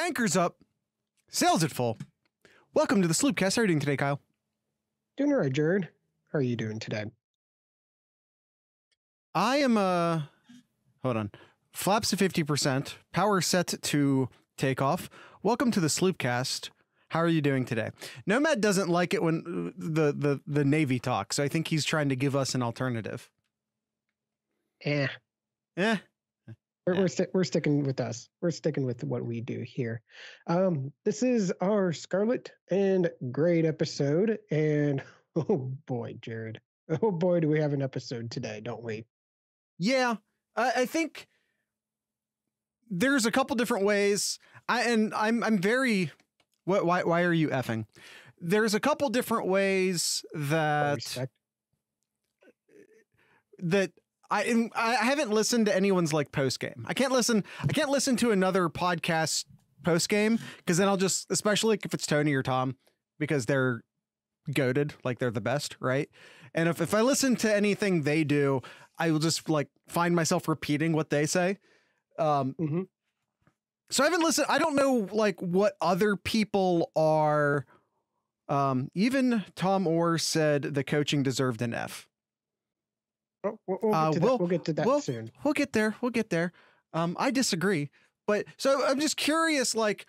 Anchors up, sails at full. Welcome to the Sloopcast. How are you doing today, Kyle? Doing all right, Jared. How are you doing today? I am uh hold on. Flaps to 50%, power set to take off. Welcome to the Sloopcast. How are you doing today? Nomad doesn't like it when uh, the the the Navy talks. So I think he's trying to give us an alternative. Eh. Eh. We're Yeah. we're, sti- we're sticking with us. We're sticking with what we do here. Um, this is our Scarlet and Grade episode, and oh boy, Jared. Oh boy, do we have an episode today, don't we? Yeah, I, I think there's a couple different ways. I and I'm I'm very. What? Why? Why are you effing? There's a couple different ways that that I I haven't listened to anyone's like post game. I can't listen. I can't listen to another podcast post game because then I'll just, especially if it's Tony or Tom, because they're goaded, like they're the best, right? And if if I listen to anything they do, I will just like find myself repeating what they say. Um, Mhm. so I haven't listened. I don't know like what other people are. Um, even Tom Orr said the coaching deserved an F. We'll, we'll, Uh, get to we'll- that. we'll get to that we'll- soon. We'll get there. We'll get there. Um, I disagree, but so I'm just curious, like,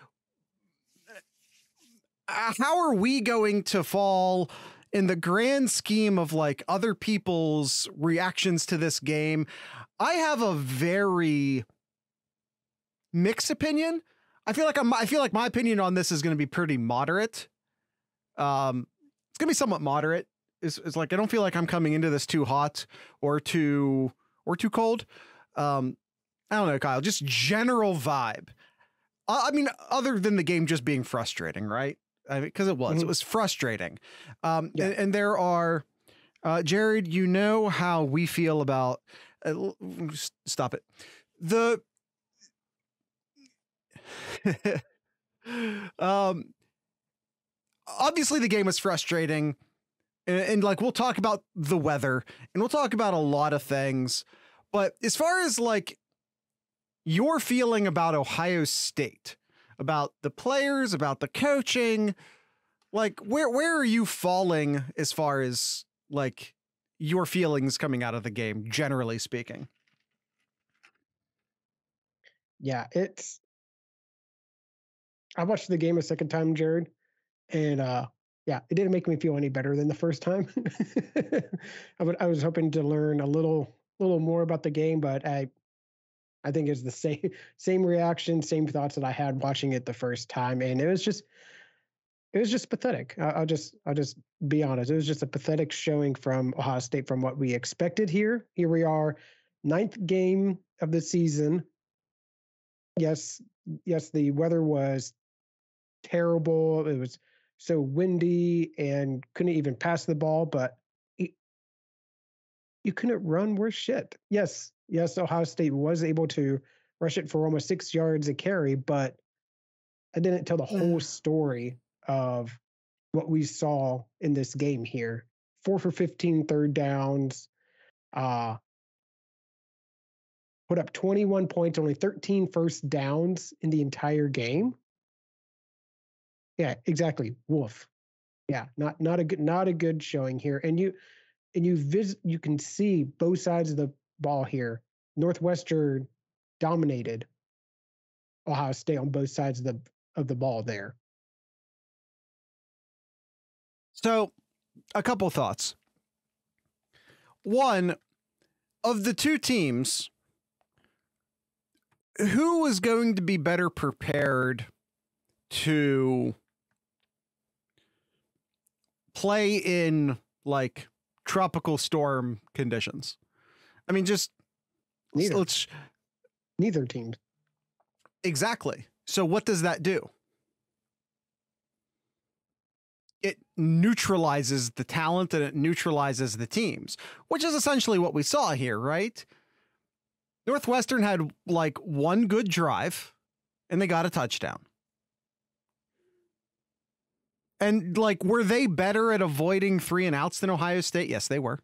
uh, how are we going to fall in the grand scheme of like other people's reactions to this game? I have a very mixed opinion. I feel like I'm, I feel like my opinion on this is going to be pretty moderate. Um, it's going to be somewhat moderate. It's, it's like I don't feel like I'm coming into this too hot or too or too cold. Um, I don't know, Kyle. Just general vibe. I, I mean, other than the game just being frustrating, right? Because it was. It Mhm. was frustrating. Um, Yeah. and, and there are, uh, Jared. You know how we feel about. Uh, stop it. The. um. Obviously, the game was frustrating and, and like we'll talk about the weather and we'll talk about a lot of things but as far as like your feeling about ohio state about the players about the coaching like where where are you falling as far as like your feelings coming out of the game generally speaking Yeah, it's. I watched the game a second time, Jared, and uh, yeah, it didn't make me feel any better than the first time. I, was hoping to learn a little, little more about the game, but I, I think it's the same, same reaction, same thoughts that I had watching it the first time, and it was just, it was just pathetic. I'll just, I'll just be honest. It was just a pathetic showing from Ohio State from what we expected here. Here we are, ninth game of the season yes yes the weather was terrible it was so windy and couldn't even pass the ball but it, you couldn't run worse shit. Yes yes ohio state was able to rush it for almost six yards a carry but i didn't tell the whole story of what we saw in this game here. Four for 15 third downs uh put up 21 points, only 13 first downs in the entire game. Yeah, exactly. Wolf. Yeah, not not a good not a good showing here. And you and you visit you can see both sides of the ball here. Northwestern dominated Ohio State on both sides of the of the ball there. So, a couple thoughts. One, of the two teams, who was going to be better prepared to play in like tropical storm conditions? I mean, just Neither. let's Neither team. Exactly. So what does that do? It neutralizes the talent and it neutralizes the teams, which is essentially what we saw here, right? Northwestern had like one good drive and they got a touchdown. And like, were they better at avoiding three and outs than Ohio State? Yes, they were.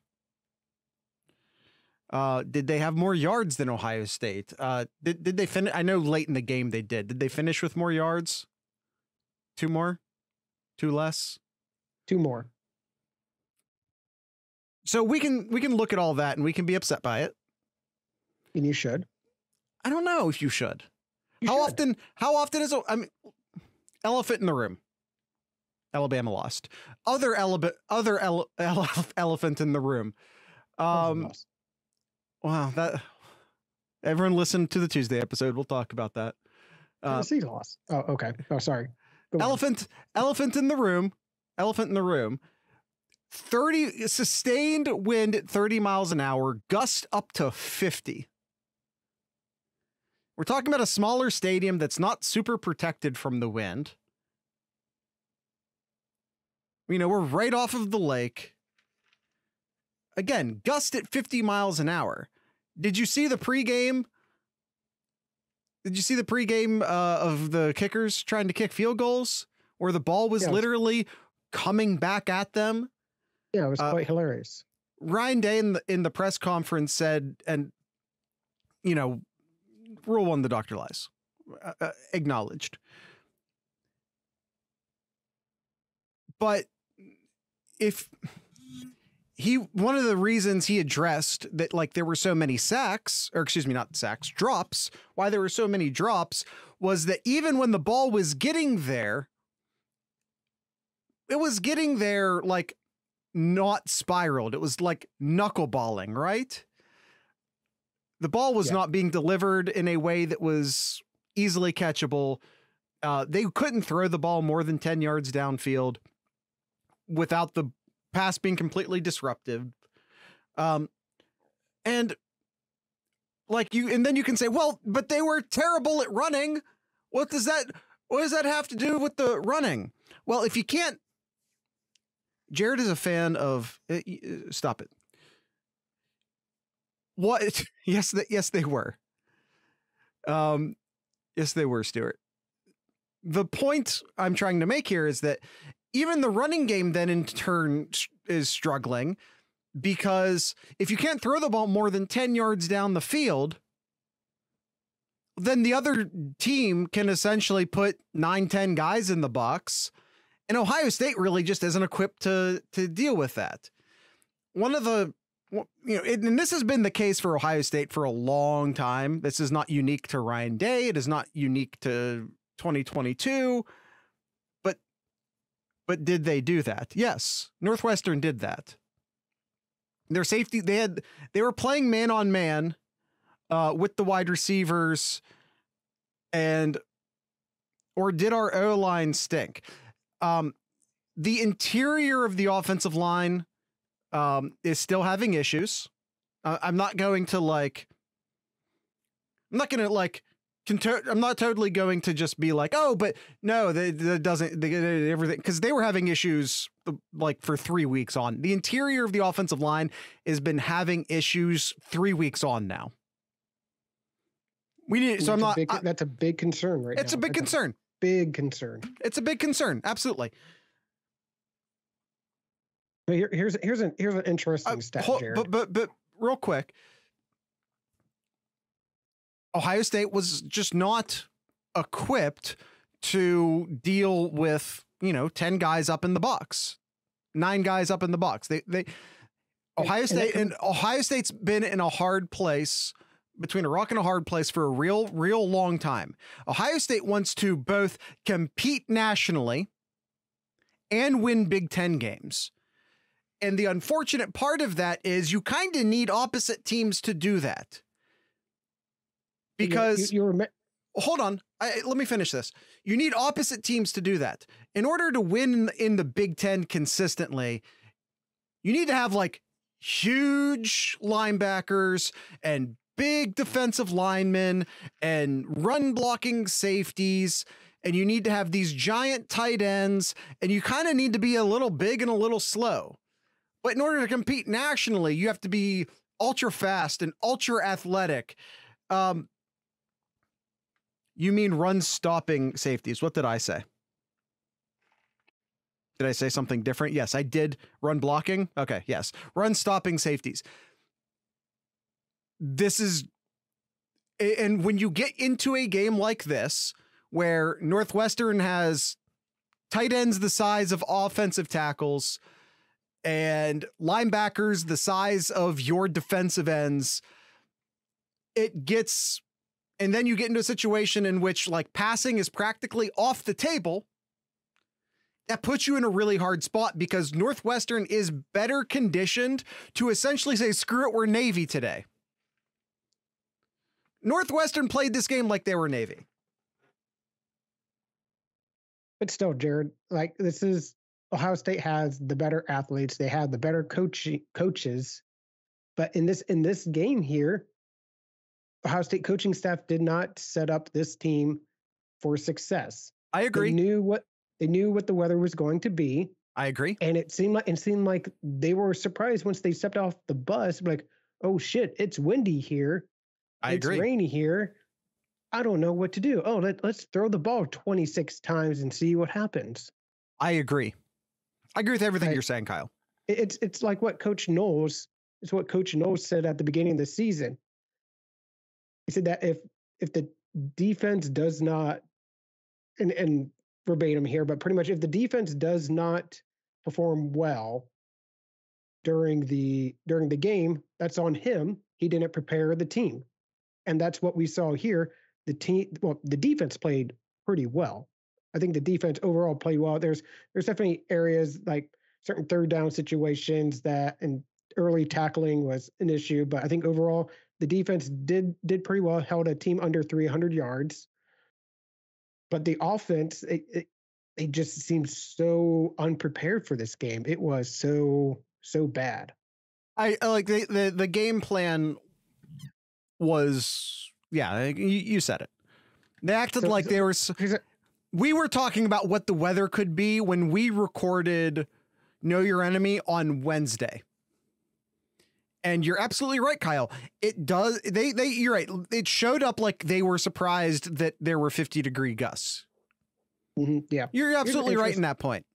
Uh, did they have more yards than Ohio State? Uh, did did they finish? I know late in the game they did. Did they finish with more yards? Two more, two less, two more. So we can we can look at all that and we can be upset by it. And you should. I don't know if you should. You how should. often? How often is? I mean, elephant in the room. Alabama lost. Other ele- other ele- ele- elephant in the room. Um, wow, that everyone listen to the Tuesday episode. We'll talk about that. Uh, Tennessee lost. Oh, okay. Oh, sorry. Go elephant, on. elephant in the room. Elephant in the room. 30 sustained wind at 30 miles an hour, gust up to 50. We're talking about a smaller stadium that's not super protected from the wind. You know, we're right off of the lake. Again, gust at 50 miles an hour. Did you see the pregame? Did you see the pregame uh, of the kickers trying to kick field goals where the ball was yeah, literally coming back at them? Yeah, it was uh, quite hilarious. Ryan Day in the in the press conference said, and you know, rule one: the doctor lies. Uh, uh acknowledged. But if he one of the reasons he addressed that like there were so many sacks or excuse me not sacks drops why there were so many drops was that even when the ball was getting there it was getting there like not spiraled. It was like knuckleballing right? The ball was yeah. not being delivered in a way that was easily catchable. Uh, they couldn't throw the ball more than 10 yards downfield without the past being completely disruptive. Um, and like you, and then you can say, well, but they were terrible at running. What does that, what does that have to do with the running? Well, if you can't, Jared is a fan of, uh, stop it. What? Yes, that yes, they were. Um, yes, they were, Stuart. The point I'm trying to make here is that even the running game then in turn is struggling because if you can't throw the ball more than 10 yards down the field, then the other team can essentially put 9 10 guys in the box. And Ohio State really just isn't equipped to to deal with that. One of the you know, and this has been the case for Ohio State for a long time. This is not unique to Ryan Day. It is not unique to 2022. But did they do that? Yes. Northwestern did that. Their safety, they had they were playing man on man uh, with the wide receivers and or did our O line stink? Um, the interior of the offensive line um, is still having issues. Uh, I'm not going to like, I'm not going to like I'm not totally going to just be like, oh, but no, that, doesn't they, everything because they were having issues uh, like for three weeks on. The interior of the offensive line has been having issues three weeks on now. We need so I'm not. Big, I, that's a big concern right it's now. a big that's concern. A big concern. It's a big concern. Absolutely. But here, here's here's an here's an interesting uh, stat, Jared. But but but real quick, Ohio State was just not equipped to deal with, you know, 10 guys up in the box, nine guys up in the box. They, they, Ohio State and, Ohio State's been in a hard place between a rock and a hard place for a real, real long time. Ohio State wants to both compete nationally and win Big Ten games. And the unfortunate part of that is you kind of need opposite teams to do that because you, you, hold on. I, let me finish this. You need opposite teams to do that. In order to win in the big 10 consistently you need to have like huge linebackers and big defensive linemen and run blocking safeties and you need to have these giant tight ends and you kind of need to be a little big and a little slow. But in order to compete nationally you have to be ultra fast and ultra athletic. Um, you mean run stopping safeties. What did I say? Did I say something different? Yes, I did. Run blocking? Okay, yes. Run stopping safeties. this is and when you get into a game like this where Northwestern has tight ends the size of offensive tackles and linebackers the size of your defensive ends it gets and then you get into a situation in which like passing is practically off the table that puts you in a really hard spot because Northwestern is better conditioned to essentially say screw it we're navy today Northwestern played this game like they were Navy. But still, Jared, like this is Ohio State has the better athletes. They have the better coach coaches. But in this in this game here, Ohio State coaching staff did not set up this team for success. I agree. They knew what they knew what the weather was going to be. I agree. And it seemed like it seemed like they were surprised once they stepped off the bus, like, oh shit, it's windy here. I it's agree. rainy here. I don't know what to do. Oh, let, let's throw the ball 26 times and see what happens. I agree. I agree with everything I- you're saying, Kyle. It's it's like what Coach Knowles it's what Coach Knowles said at the beginning of the season. He said that if if the defense does not and and verbatim here, but pretty much if the defense does not perform well during the during the game, that's on him. He didn't prepare the team. And that's what we saw here. The team well, the defense played pretty well. I think the defense overall played well. There's there's definitely areas like certain third down situations that and early tackling was an issue, but I think overall the defense did did pretty well, held a team under 300 yards. But the offense, it, it, they just seemed so unprepared for this game. It was so so bad. I like the, the the game plan was yeah, you, you said it. They acted So- like so- they were s- Because we were talking about what the weather could be when we recorded Know Your Enemy on Wednesday. And you're absolutely right, Kyle. It does they they you're right. It showed up like they were surprised that there were 50 degree gusts. Mhm, yeah. You're absolutely right in that point.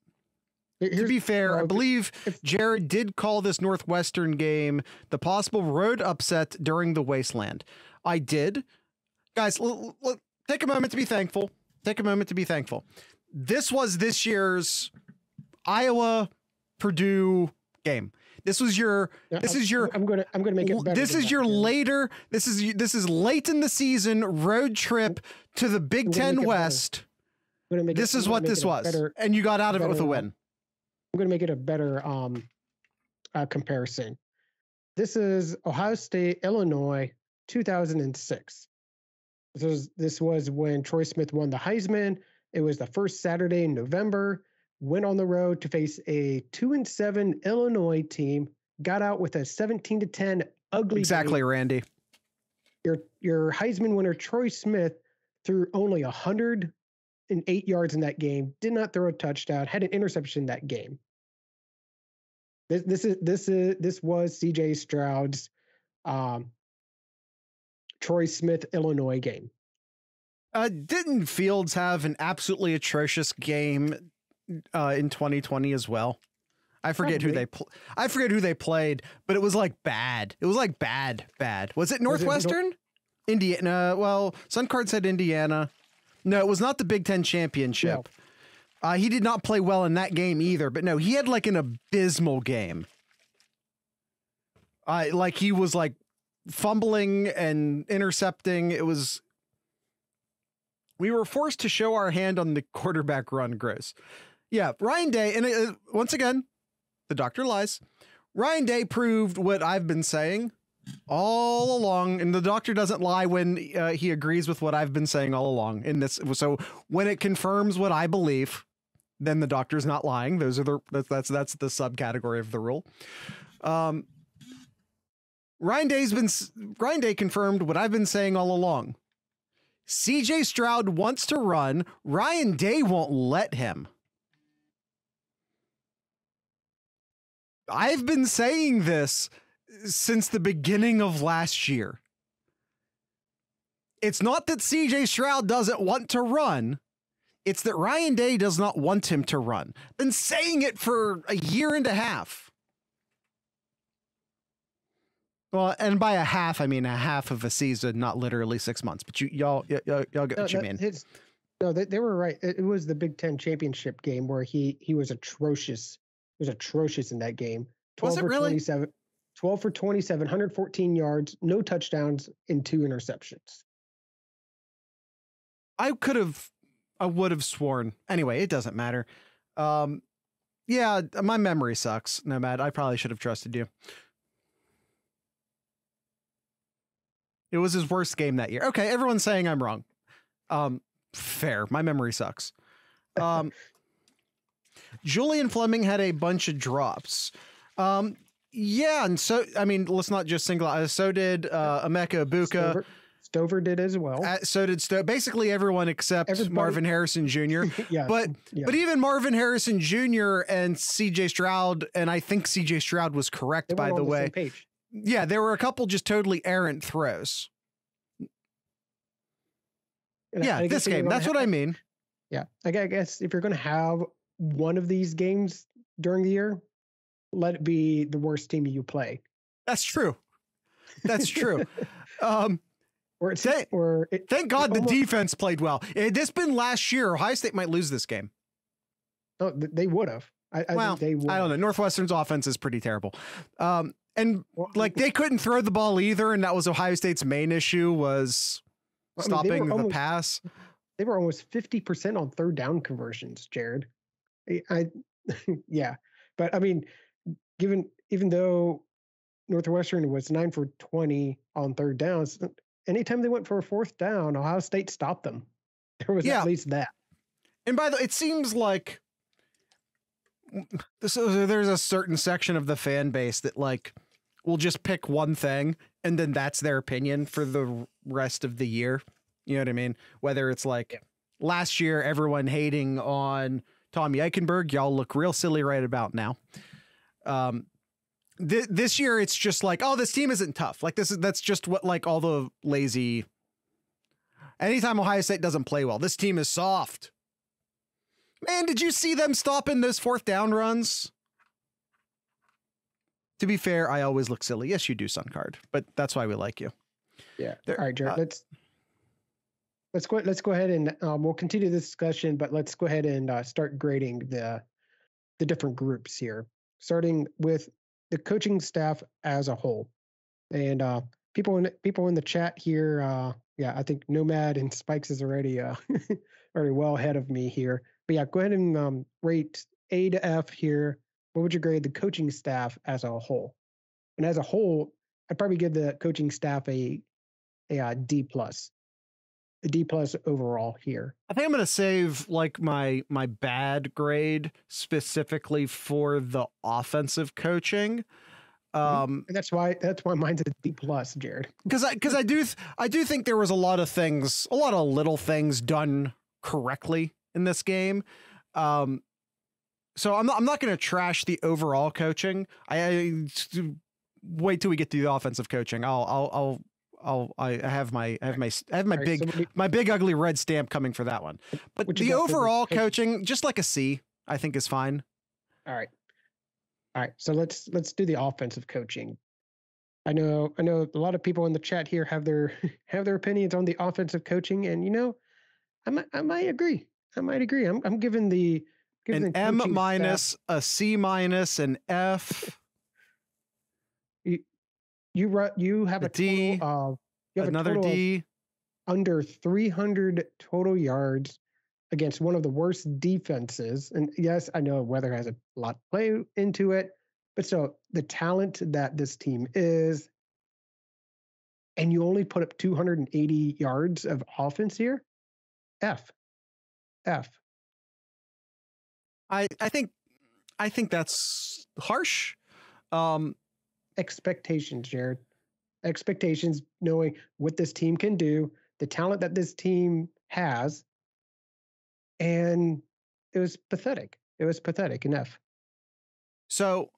Here- To be fair, I believe Jared did call this Northwestern game the possible road upset during the wasteland. I did. Guys, l- l- take a moment to be thankful. Take a moment to be thankful. This was this year's Iowa Purdue game. This was your this I'm- is your I'm gonna I'm gonna make it better. this is your Jared. later this is this is late in the season road trip to the Big I'm 10 make it better. West. Gonna This I'm is what this was. better- and you got out of it with a uh, win. I'm going to make it a better um, uh, comparison. This is Ohio State, Illinois, 2006. This was this was when Troy Smith won the Heisman. It was the first Saturday in November. Went on the road to face a two and seven Illinois team. Got out with a 17 to 10 ugly. game. Exactly, Randy. Your your Heisman winner Troy Smith threw only 108 yards in that game. Did not throw a touchdown. Had an interception in that game. This this is this is this was C.J. Stroud's um, Troy Smith Illinois game. Uh, didn't Fields have an absolutely atrocious game uh, in 2020 as well? I forget who they pl- I forget who they played, but it was like bad. It was like bad, bad. Was it Was it Nor- Northwestern? Indiana. Well, Sun Card said Indiana. No, it was not the Big Ten championship. Uh, he did not play well in that game either. But no, he had like an abysmal game. Uh, like he was like fumbling and intercepting. It was. We were forced to show our hand on the quarterback run, Gross. Yeah, Ryan Day, and uh, once again, the doctor lies. Ryan Day proved what I've been saying all along, and the doctor doesn't lie when uh, he agrees with what I've been saying all along. In this, so when it confirms what I believe, then the doctor's not lying. Those are the that's that's, that's the subcategory of the rule. Um, Ryan Day's been Ryan Day confirmed what I've been saying all along. CJ Stroud wants to run. Ryan Day won't let him. I've been saying this since the beginning of last year. It's not that CJ Stroud doesn't want to run. It's that Ryan Day does not want him to run. Been saying it for a year and a half. Well, and by a half, I mean a half of a season, not literally six months. But you, y'all, y'all, y'all get No, what you mean. his- no, they, they were right. It, it was the Big Ten championship game where he he was atrocious. Was atrocious in that game. Was it for really? 27, 12 for 27, 114 yards, no touchdowns, and two interceptions. I could have, I would have sworn. Anyway, it doesn't matter. Um, yeah, my memory sucks. Nomad, I probably should have trusted you. It was his worst game that year. Okay, everyone's saying I'm wrong. Um, fair. My memory sucks. Um, Julian Fleming had a bunch of drops. Um, yeah, and so I mean, let's not just single out. So did uh, Emeka Egbuka. Stover, Stover did as well. Uh, so did Sto- basically everyone except Everybody- Marvin Harrison Jr. yeah, But yeah. but even Marvin Harrison Jr. and C.J. Stroud, and I think C.J. Stroud was correct by weren't the way. Yeah, there were a couple just totally errant throws. And Yeah, this game. That's what ha- I mean. Yeah, I guess if you're going to have one of these games during the year, let it be the worst team you play. That's true. That's true. um, Or it's Thank- or it, thank God the almost- defense played well. Had this been last year, Ohio State might lose this game. oh, they would have. I, I well, they would. I don't know. Northwestern's offense is pretty terrible. Um, and Well, like they couldn't throw the ball either, and that was Ohio State's main issue was I mean, stopping the almost- pass. they were almost 50% on third down conversions, Jared. I, I yeah. But I mean, given even though Northwestern was 9 for 20 on third downs, uh, anytime they went for a fourth down, Ohio State stopped them. There was Yeah. at least that. And by the way, it seems like so there's a certain section of the fan base that like will just pick one thing and then that's their opinion for the rest of the year. You know what I mean? Whether it's like Yeah. last year everyone hating on Tommy Eichenberg, y'all look real silly right about now. Um th- this year it's just like, oh, this team isn't tough. Like this is that's just what like all the lazy anytime Ohio State doesn't play well, this team is soft. Man, did you see them stopping those fourth down runs? To be fair, I always look silly. Yes, you do, Sun Card, but that's why we like you. Yeah. There- All right, Jared. uh, let's let's go. Let's go ahead and um, we'll continue this discussion, but let's go ahead and uh, start grading the the different groups here, starting with the coaching staff as a whole. And uh, people in people in the chat here, uh, yeah, I think Nomad and Spikes is already uh, already well ahead of me here. But yeah, go ahead and um, rate A to F here. What would you grade the coaching staff as a whole? And as a whole, I'd probably give the coaching staff a a uh, D plus, a D plus overall here. I think I'm gonna save like my my bad grade specifically for the offensive coaching. Um, And that's why that's why mine's a D plus, Jared. because I because I do th- I do think there was a lot of things, a lot of little things done correctly in this game. Um, so I'm not I'm not going to trash the overall coaching. I, I wait till we get to the offensive coaching. I'll I'll I'll. I'll, I have my I have my I have my right, big so what do you- my big ugly red stamp coming for that one. But the overall coaching? just like a C, I think is fine. all right, all right. So let's let's do the offensive coaching. I know I know a lot of people in the chat here have their have their opinions on the offensive coaching, and you know, I might I might agree. I might agree. I'm I'm giving the giving An the M coaching staff- minus, a C minus, an F, You ru- you have a a, D, total of you have another a total of D. under 300 total yards against one of the worst defenses. And yes, I know weather has a lot to play into it, but so the talent that this team is, and you only put up 280 yards of offense here, F, F. I I think I think that's harsh. Um, Expectations, Jared. Expectations, knowing what this team can do, the talent that this team has, and it was pathetic. It was pathetic. enough. So,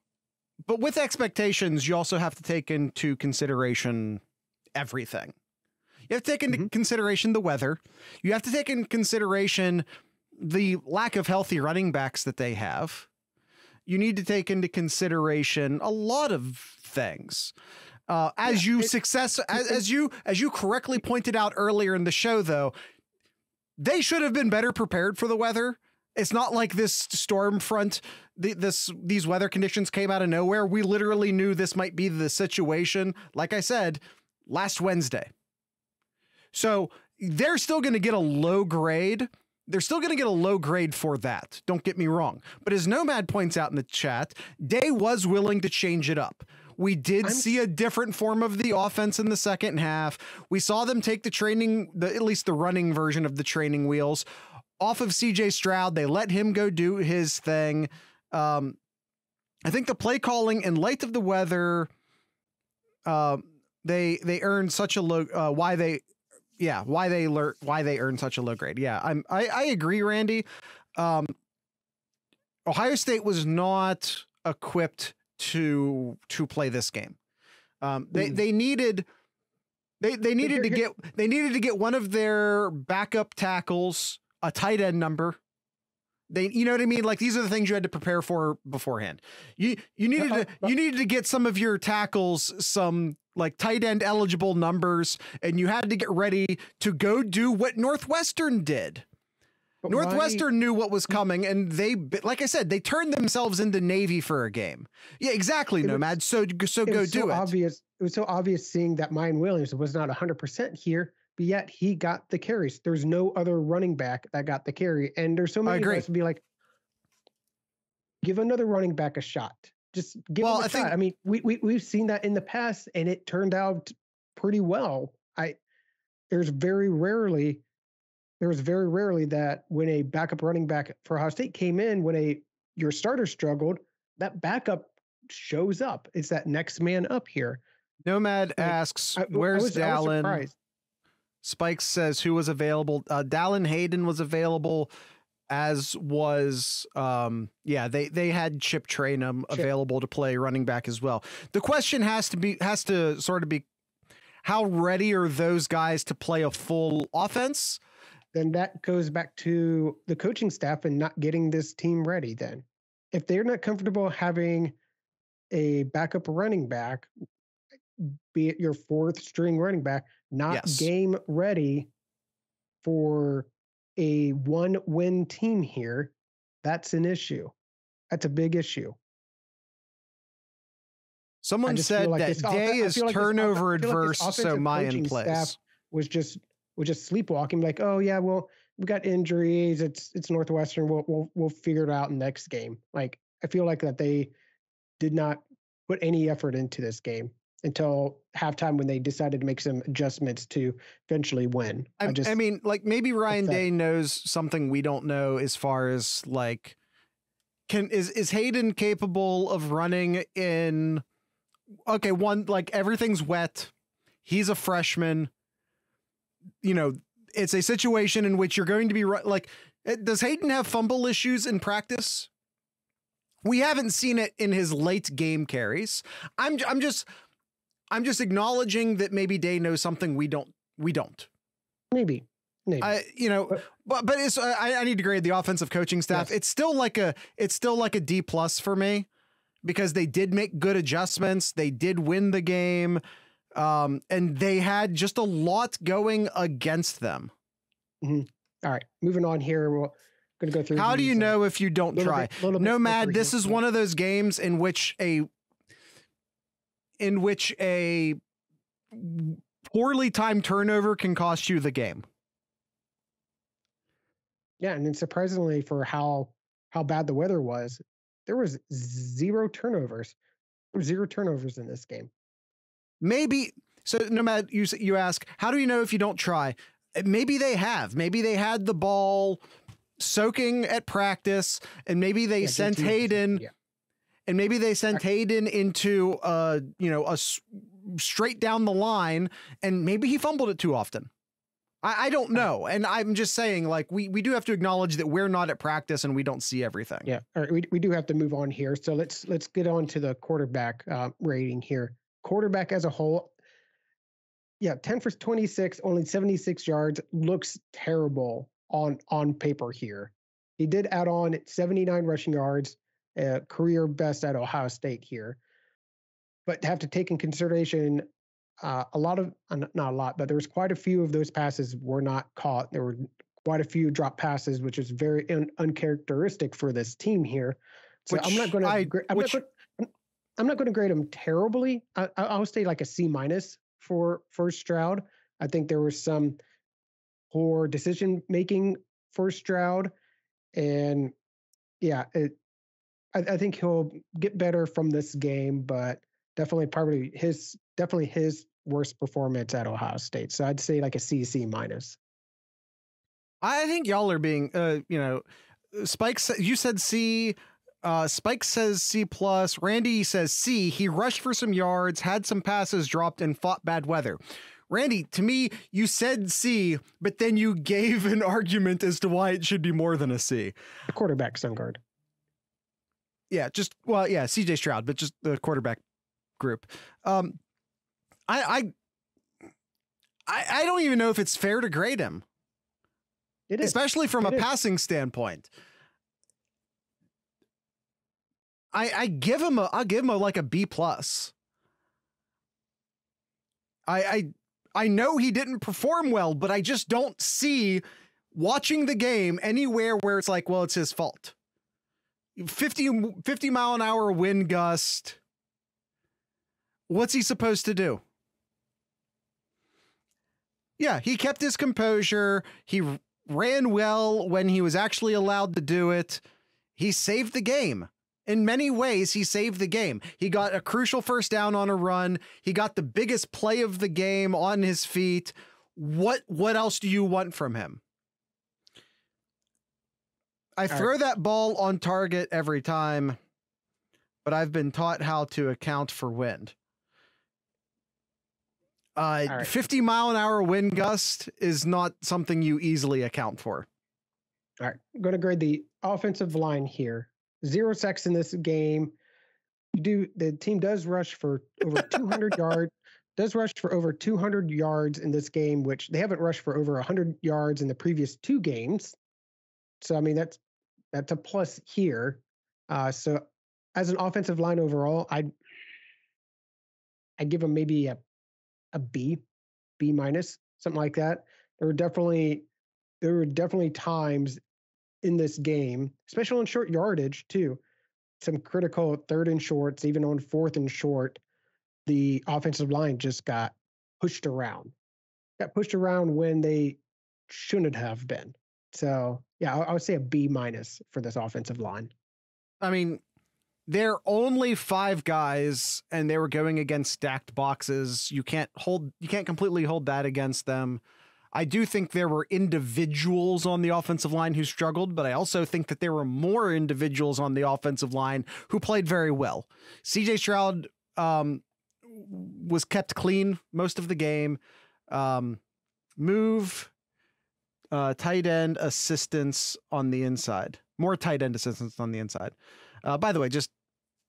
but with expectations, you also have to take into consideration everything. You have to take into Mhm. consideration the weather. You have to take into consideration the lack of healthy running backs that they have. You need to take into consideration a lot of things. Uh, as Yeah, you it- success as, as you as you correctly pointed out earlier in the show, though, they should have been better prepared for the weather. It's not like this storm front, the, this these weather conditions came out of nowhere. We literally knew this might be the situation. Like I said, last Wednesday. So they're still going to get a low grade. They're still going to get a low grade for that. Don't get me wrong. But as Nomad points out in the chat, Day was willing to change it up. We did I'm- see a different form of the offense in the second half. We saw them take the training, the, at least the running version of the training wheels, off of CJ Stroud. They let him go do his thing. Um, I think the play calling in light of the weather, uh, they they earned such a low. Uh, why they, yeah, why they learn why they earned such a low grade. Yeah, I'm I, I agree, Randy. Um, Ohio State was not equipped to to play this game. Um, they Mm. they needed they they needed to get they needed to get one of their backup tackles a tight end number. They you know what I mean? Like these are the things you had to prepare for beforehand. You you needed uh, to you needed to get some of your tackles some like tight end eligible numbers and you had to get ready to go do what Northwestern did. But why- Northwestern knew what was mm. coming, and they, like I said, they turned themselves into Navy for a game. Yeah, exactly, It was- So, so go do so it. Obvious. It was so obvious seeing that Miyan Williams was not 100% here, but yet he got the carries. There's no other running back that got the carry. And there's so many guys to be like, give another running back a shot. Just give Well, him a I think- I mean, we, we, we've seen that in the past and it turned out pretty well. I There's very rarely, there was very rarely that when a backup running back for Ohio State came in, when a your starter struggled, that backup shows up. It's that next man up here. Nomad like, asks, I- "Where's I was Dallan?" Spikes says who was available. Uh, Dallan Hayden was available, as was um yeah they they had Chip Trayanum Chip. available to play running back as well. The question has to be has to sort of be how ready are those guys to play a full offense? Then that goes back to the coaching staff and not getting this team ready. Then, if they're not comfortable having a backup running back, be it your fourth string running back, not Yes. game ready for a one win team here, that's an issue. That's a big issue. Someone said like that this Day is like turnover I feel like adverse, so offensive Mayan coaching plays. staff was just was just sleepwalking, like, oh yeah, well we got injuries. It's it's Northwestern. We'll we'll we'll figure it out next game. Like I feel like that they did not put any effort into this game until halftime when they decided to make some adjustments to eventually win. I, I just I mean, like maybe Ryan Day knows something we don't know as far as like can is is Hayden capable of running in okay, one like everything's wet. He's a freshman. You know, it's a situation in which you're going to be like eh, does Hayden have fumble issues in practice? We haven't seen it in his late game carries. I'm I'm just I'm just acknowledging that maybe Day knows something we don't we don't. maybe maybe I you know, But- but it's I, I need to grade the offensive coaching staff. Yes. It's still like a it's still like a D plus for me because they did make good adjustments. They did win the game, um, and they had just a lot going against them. all right. Moving on here. We're going to go through. How do you know if you don't try? bit- little bit Nomad, this is one of those games in which a in which a poorly timed turnover can cost you the game. Yeah, and then surprisingly for how how bad the weather was, there was zero turnovers. Were zero turnovers in this game. maybe so nomad you you ask how do you know if you don't try Uh, maybe they have maybe they had the ball soaking at practice and maybe they Yeah, sent hayden Yeah. And maybe they sent hayden into uh you know a straight down the line and maybe he fumbled it too often I, I don't know and i'm just saying like we we do have to acknowledge that we're not at practice and we don't see everything Yeah. All right. We, we do have to move on here. So let's let's get on to the quarterback uh, rating here. Quarterback as a whole. Yeah, 10 for 26, only 76 yards. Looks terrible on on paper here. He did add on 79 rushing yards, uh, career best at Ohio State here. but have to take in consideration uh, a lot of uh, not a lot, but there was quite a few of those passes were not caught. There were quite a few drop passes, which is very un- uncharacteristic for this team here. So which I'm not going to. I'm, which... I'm not going to grade him terribly. I, I'll say like a C minus for for Stroud. I think there was some poor decision making for Stroud, and yeah, it, I, I think he'll get better from this game, but definitely probably his definitely his worst performance at Ohio State. So I'd say like a C C minus. I think y'all are being, uh, you know, Spike. You said C. Uh, Spike says C plus. Randy says C. He rushed for some yards, had some passes dropped, and fought bad weather. Randy, to me, you said C, but then you gave an argument as to why it should be more than a C. The quarterback sun guard. Yeah, just well, yeah, CJ Stroud, but just the quarterback group. Um, I, I, I don't even know if it's fair to grade him. It is, especially from it a is. passing standpoint. I, I give him a I'll give him a like a B plus. I I I know he didn't perform well, but I just don't see watching the game anywhere where it's like, well, it's his fault. 50, 50 mile an hour wind gust. What's he supposed to do? Yeah, he kept his composure. He ran well when he was actually allowed to do it. He saved the game. In many ways, he saved the game. He got a crucial first down on a run. He got the biggest play of the game on his feet. What what else do you want from him? I throw right. that ball on target every time, but I've been taught how to account for wind. Uh, right. 50 mile an hour wind gust is not something you easily account for. All right. I'm going to grade the offensive line here. Zero sacks in this game. You do the team does rush for over 200 yards. Does rush for over 200 yards in this game, which they haven't rushed for over 100 yards in the previous two games. So I mean that's that's a plus here. Uh, so as an offensive line overall, I'd I give them maybe a a B, B minus, something like that. There were definitely there were definitely times in this game, especially on short yardage too. Some critical third and shorts, even on fourth and short, the offensive line just got pushed around. Got pushed around when they shouldn't have been. So yeah, I would say a B minus for this offensive line. I mean, they're only five guys and they were going against stacked boxes. You can't hold you can't completely hold that against them. I do think there were individuals on the offensive line who struggled, but I also think that there were more individuals on the offensive line who played very well. CJ Stroud um, was kept clean most of the game. Um, move uh, tight end assistance on the inside, more tight end assistance on the inside. Uh, by the way, just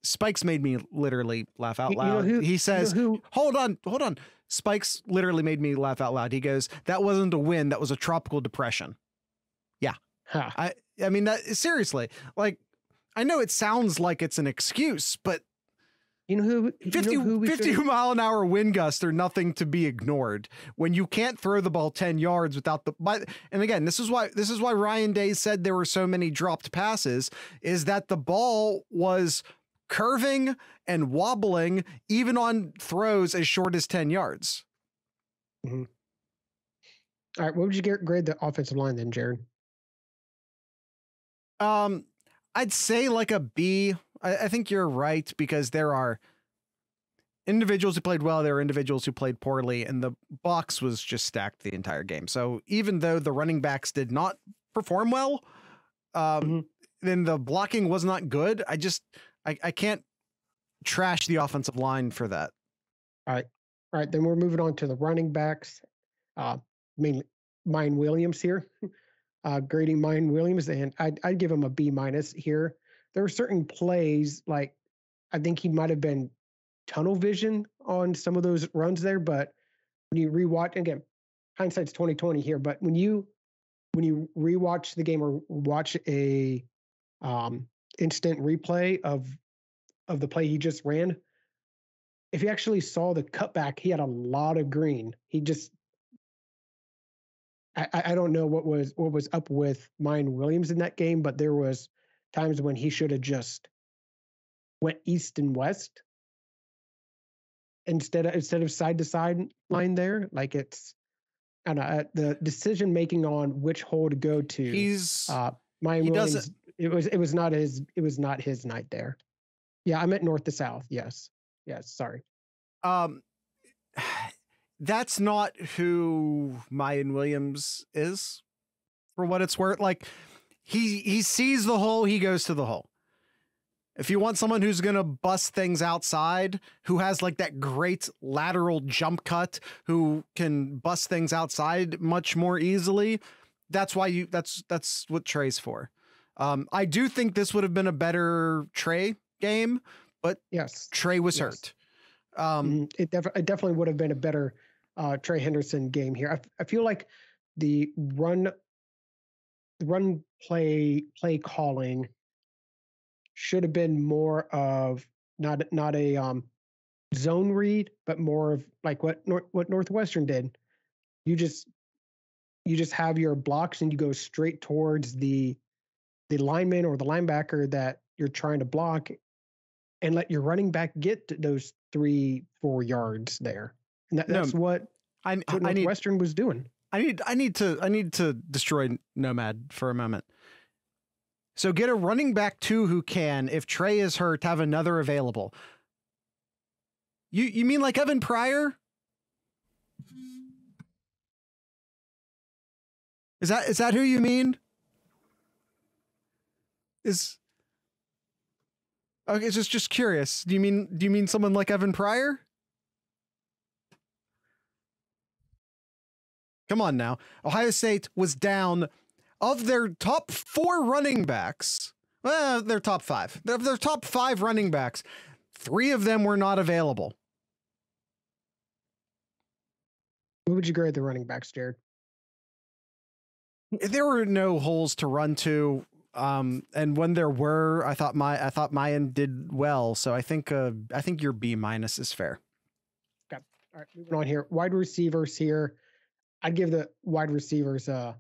Spikes made me literally laugh out loud. You know who, he says, you know "Hold on, hold on." Spikes literally made me laugh out loud. He goes, "That wasn't a wind. That was a tropical depression." Yeah, huh. I I mean that seriously. Like, I know it sounds like it's an excuse, but you know who 50, you know who 50 mile an hour wind gusts are nothing to be ignored when you can't throw the ball 10 yards without the but and again this is why this is why Ryan Day said there were so many dropped passes is that the ball was curving and wobbling even on throws as short as 10 yards. Mm-hmm. All right, what would you grade the offensive line then, Jared? Um I'd say like a B I, I think you're right because there are individuals who played well, there are individuals who played poorly, and the box was just stacked the entire game. So even though the running backs did not perform well, um, mm-hmm. then the blocking was not good. I just I, I can't trash the offensive line for that. All right. All right. Then we're moving on to the running backs. Uh, mainly Miyan Williams here. Uh, grading Miyan Williams, and I'd, I'd give him a B minus here there were certain plays like I think he might have been tunnel vision on some of those runs there, but when you rewatch again, hindsight's twenty twenty here, but when you when you rewatch the game or watch a um, instant replay of of the play he just ran, if you actually saw the cutback, he had a lot of green. He just I, I don't know what was what was up with Miyan Williams in that game, but there was times when he should have just went east and west instead of instead of side to side line there. Like it's I don't know, the decision making on which hole to go to. He's uh, Miyan he Williams. doesn't- It was it was not his it was not his night there. Yeah, I meant north to south. Yes, yes. Sorry. um that's not who Miyan Williams is for what it's worth. Like he he sees the hole, he goes to the hole. If you want someone who's going to bust things outside, who has like that great lateral jump cut, who can bust things outside much more easily, that's why you that's that's what Trey's for. Um I do think this would have been a better Trey game. But yes. Trey was Yes. hurt. Um Mhm. it, def- it definitely would have been a better uh, Trey Henderson game here. I, f- I feel like the run, the run play play calling should have been more of not not a um, zone read, but more of like what what Northwestern did. You just you just have your blocks and you go straight towards the the lineman or the linebacker that you're trying to block and let your running back get to those three, four yards there. And that, No, that's what, I, what I need Northwestern was doing. I need I need to I need to destroy Nomad for a moment. So get a running back too who can, if Trey is hurt, have another available. You you mean like Evan Pryor? Is that is that who you mean? Is Okay, just just curious. Do you mean do you mean someone like Evan Pryor? Come on now. Ohio State was down of their top four running backs. Well, their top five. Of their top five running backs, three of them were not available. What would you grade the running backs, Jared? There were no holes to run to. Um, and when there were, I thought my I thought Miyan did well. So I think uh I think your B minus is fair. Okay. All right, moving on here. Wide receivers here. I'd give the wide receivers a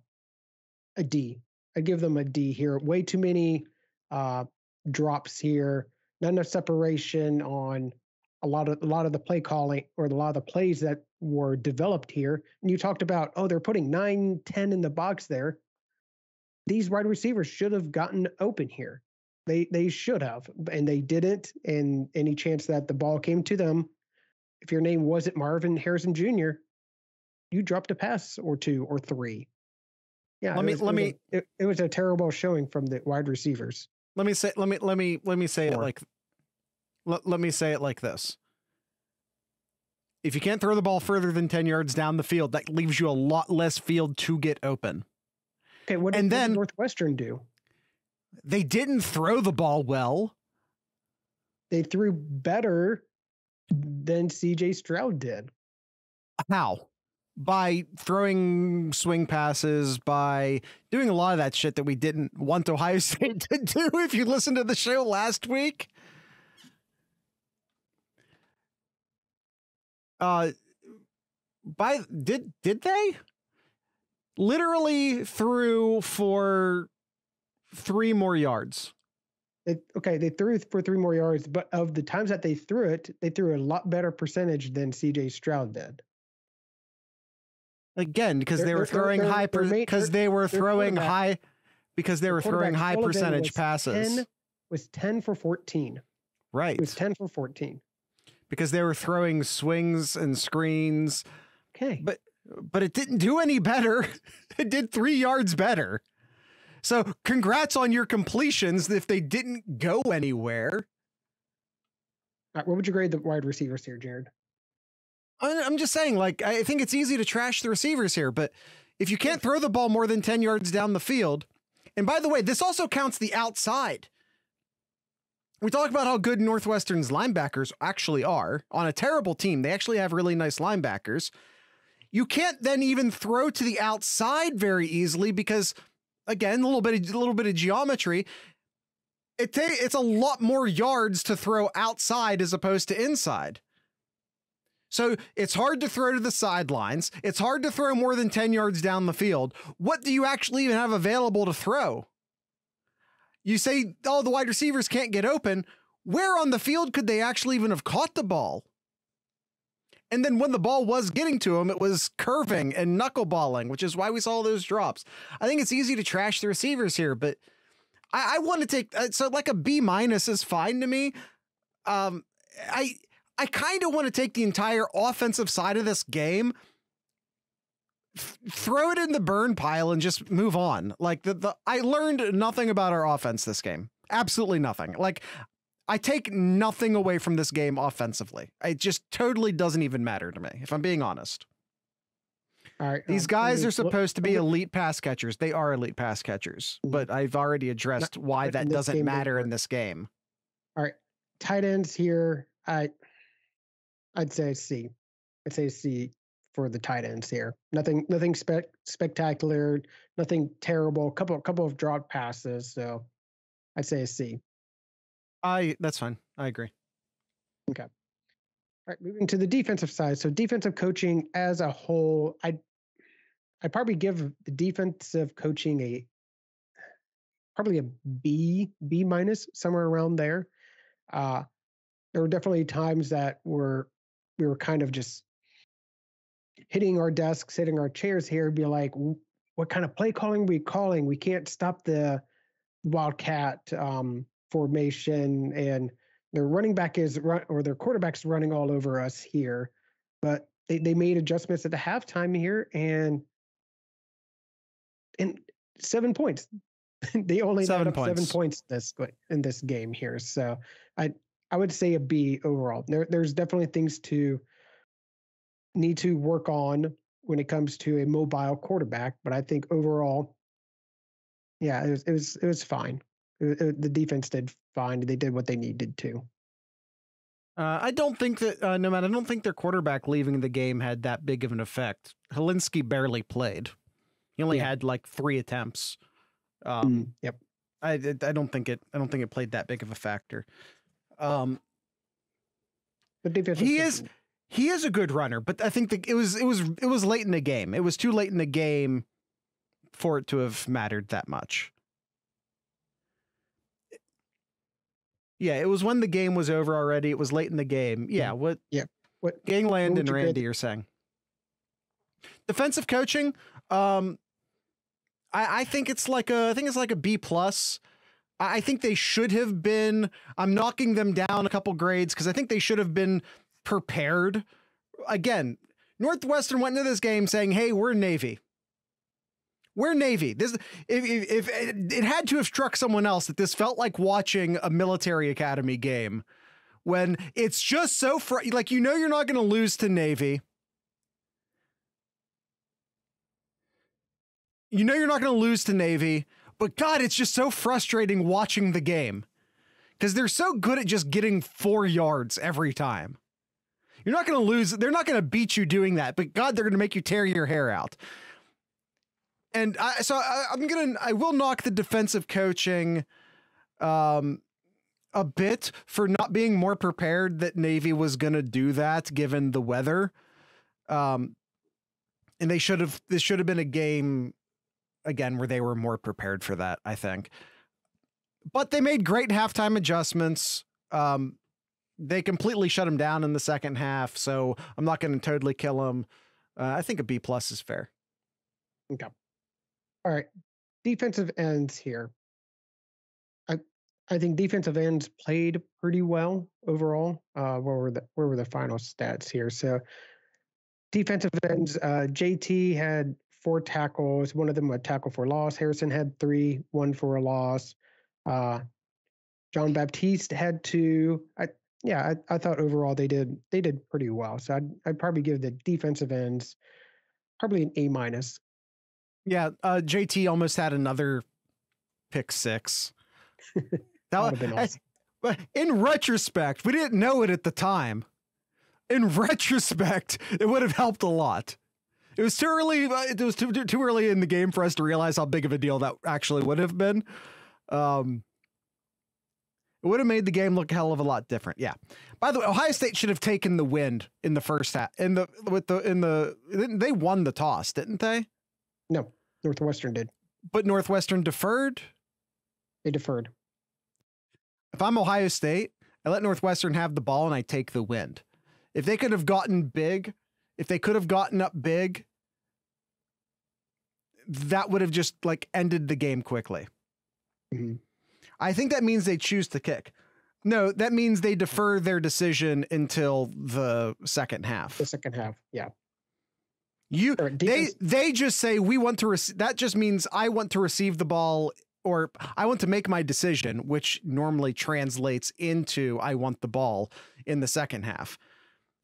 a D. I'd give them a D here. Way too many uh, drops here. Not enough separation on a lot of a lot of the play calling or a lot of the plays that were developed here. And you talked about oh they're putting nine, ten in the box there. These wide receivers should have gotten open here. They they should have, and they didn't. And any chance that the ball came to them, if your name wasn't Marvin Harrison Jr., you dropped a pass or two or three. Yeah, Let me- was- let me- a- it, it was a terrible showing from the wide receivers. Let me say let me let me let me say it like let, let me say it like this. If you can't throw the ball further than 10 yards down the field, that leaves you a lot less field to get open. Okay, what did, And what did then- Northwestern do? They didn't throw the ball well. They threw better than C.J. Stroud did. How? By throwing swing passes, by doing a lot of that shit that we didn't want Ohio State to do. If you listened to the show last week, uh, by did did they literally threw for three more yards? They, okay, they threw for three more yards, but of the times that they threw it, they threw a lot better percentage than C.J. Stroud did. Again, because they were throwing high because they were throwing high because they were throwing high percentage passes. 10 was 10 for 14. Right. It was 10 for 14. because they were throwing swings and screens, Okay. But- but it didn't do any better. It did three yards better. So congrats on your completions if they didn't go anywhere. Right, what would you grade the wide receivers here, Jared? I'm just saying, like, I think it's easy to trash the receivers here, but if you can't throw the ball more than 10 yards down the field, and by the way, this also counts the outside. We talk about how good Northwestern's linebackers actually are. On a terrible team, they actually have really nice linebackers. You can't then even throw to the outside very easily because, again, a little bit, of, a little bit of geometry. It ta- it's a lot more yards to throw outside as opposed to inside. So it's hard to throw to the sidelines. It's hard to throw more than 10 yards down the field. What do you actually even have available to throw? You say, oh, the wide receivers can't get open. Where on the field could they actually even have caught the ball? And then when the ball was getting to him, it was curving and knuckleballing, which is why we saw those drops. I think it's easy to trash the receivers here, but I, I want to take uh, so like a B minus is fine to me. Um, I I kind of want to take the entire offensive side of this game, throw it in the burn pile, and just move on. Like the, the I learned nothing about our offense this game. Absolutely nothing. Like I take nothing away from this game offensively. It just totally doesn't even matter to me, if I'm being honest. All right. These um, guys are supposed to be elite pass catchers. They are elite pass catchers, Mhm. but I've already addressed why that doesn't matter in this game. All right, tight ends here. I, I'd say C. I'd say C for the tight ends here. Nothing, nothing spec spectacular. Nothing terrible. Couple, couple of drop passes. So, I'd say a C. I that's fine. I agree. Okay. All right, moving to the defensive side. So defensive coaching as a whole, I I'd probably give the defensive coaching a probably a B, B minus, somewhere around there. Uh there were definitely times that were we were kind of just hitting our desks, hitting our chairs here, be like, what kind of play calling are we calling? We can't stop the wildcat um, formation and their running back is run or their quarterback's running all over us here. But they, they made adjustments at the halftime here and and seven points. they only Seven seven up seven points. points this in this game here. So I I would say a B overall. There there's definitely things to need to work on when it comes to a mobile quarterback, but I think overall, yeah, it was it was it was fine. It- it- the defense did fine. They did what they needed to. Uh, I don't think that uh, no matter. I don't think their quarterback leaving the game had that big of an effect. Hilinski barely played. He only Yeah. had like three attempts. Um, Mm, yep. I I don't think it. I don't think it played that big of a factor. Um, The he is he is a good runner, but I think that it was it was it was late in the game. It was too late in the game for it to have mattered that much. Yeah, it was when the game was over already. It was late in the game. Yeah, what Yeah, What Gangland would and Randy are saying. Defensive coaching, um, I, I think it's like a I think it's like a B plus. I think they should have been. I'm knocking them down a couple grades because I think they should have been prepared. Again, Northwestern went into this game saying, "Hey, we're Navy. We're Navy." This if, if, if it, it had to have struck someone else that this felt like watching a military academy game when it's just so fr- like you know you're not going to lose to Navy. You know you're not going to lose to Navy, but God, it's just so frustrating watching the game because they're so good at just getting four yards every time. You're not going to lose. They're not going to beat you doing that, but God, they're going to make you tear your hair out. And I, so I, I'm gonna, I will knock the defensive coaching, um, a bit for not being more prepared that Navy was going to do that given the weather. Um, and they should have, this should have been a game again where they were more prepared for that, I think. But they made great halftime adjustments. Um, they completely shut him down in the second half, so I'm not going to totally kill him. Uh, I think a B plus is fair. Okay. All right. Defensive ends here. I I think defensive ends played pretty well overall. Uh where were the where were the final stats here? So defensive ends, uh JT had four tackles, one of them a tackle for loss. Harrison had three, one for a loss. Uh Jean-Baptiste had two. I yeah, I, I thought overall they did they did pretty well. So I'd I'd probably give the defensive ends probably an A minus. Yeah, uh, JT almost had another pick six. that That would have been awesome. But in retrospect, we didn't know it at the time. In retrospect, it would have helped a lot. It was too early. uh, It was too, too too early in the game for us to realize how big of a deal that actually would have been. Um, It would have made the game look a hell of a lot different. Yeah. By the way, Ohio State should have taken the wind in the first half. In the with the in the they won the toss, didn't they? No, Northwestern did. But Northwestern deferred. They deferred. If I'm Ohio State, I let Northwestern have the ball and I take the wind. If they could have gotten big, if they could have gotten up big, that would have just like ended the game quickly. Mhm. I think that means they choose to kick. No, that means they defer their decision until the second half. The second half, yeah. You they they just say we want to rec- that just means I want to receive the ball or I want to make my decision which normally translates into I want the ball in the second half.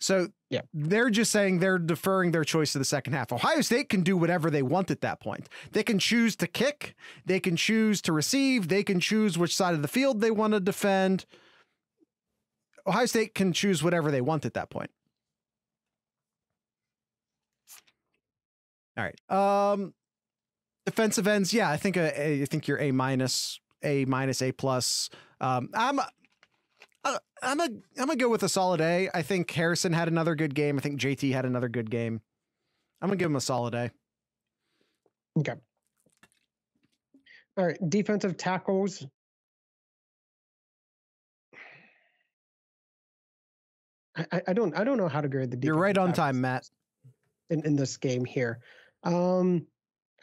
So Yeah. they're just saying they're deferring their choice to the second half. Ohio State can do whatever they want at that point. They can choose to kick, they can choose to receive, they can choose which side of the field they want to defend. Ohio State can choose whatever they want at that point. All right. Um defensive ends, yeah, I think a, a I think you're A minus, A minus, A plus. Um I'm uh, I'm a I'm gonna go with a solid A. I think Harrison had another good game. I think JT had another good game. I'm gonna give him a solid A. Okay. All right, defensive tackles. I, I- don't I don't know how to grade the. You're right on time, Matt. In in this game here, um,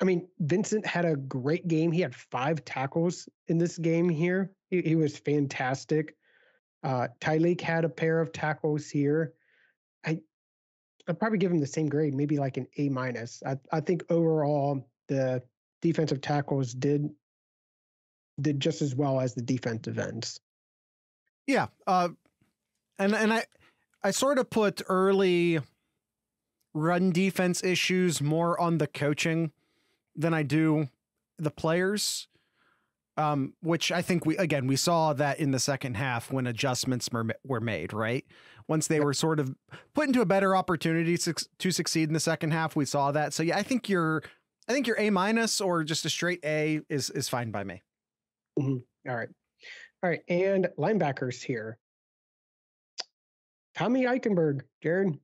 I mean Vincent had a great game. He had five tackles in this game here. He, he was fantastic. Uh, Tyleik had a pair of tackles here. I I'd probably give him the same grade, maybe like an A minus. I I think overall the defensive tackles did did just as well as the defensive ends. Yeah. Uh, and and I I sort of put early run defense issues more on the coaching than I do the players. Um, which I think we again we saw that in the second half when adjustments were, were made, right? Once they were sort of put into a better opportunity to, to succeed in the second half, we saw that. So yeah, I think you're I think your A minus or just a straight A is is fine by me. All right. All right. And linebackers here. Tommy Eichenberg, Jared,